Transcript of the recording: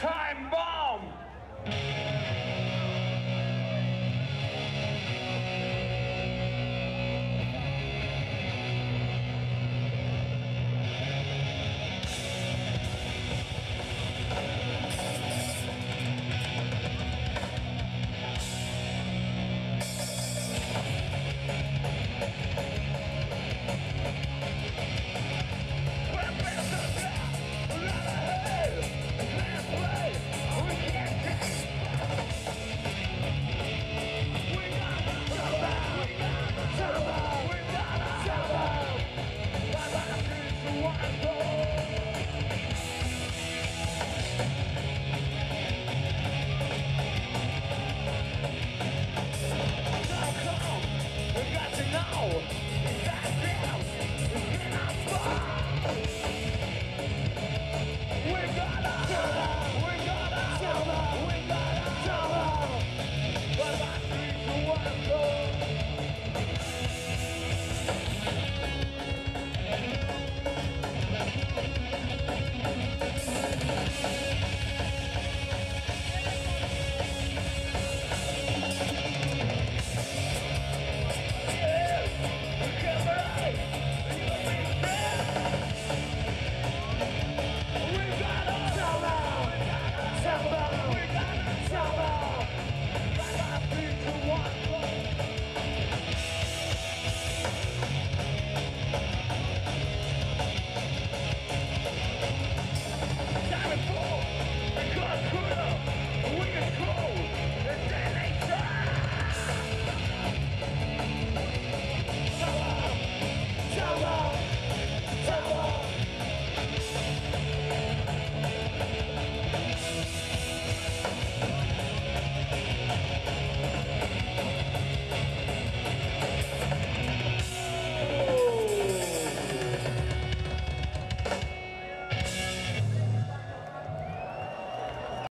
time